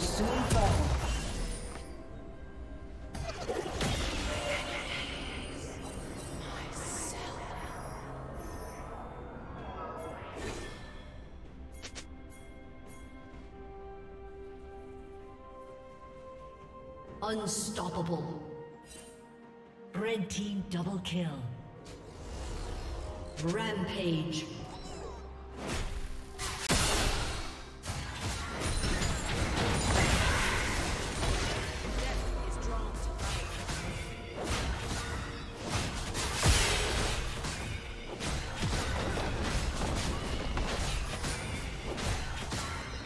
Will soon fall. Unstoppable. Red team double kill. Rampage.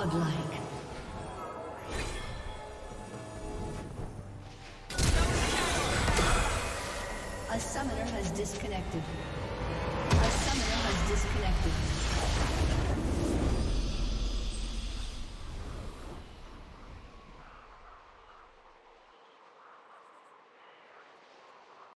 Godlike.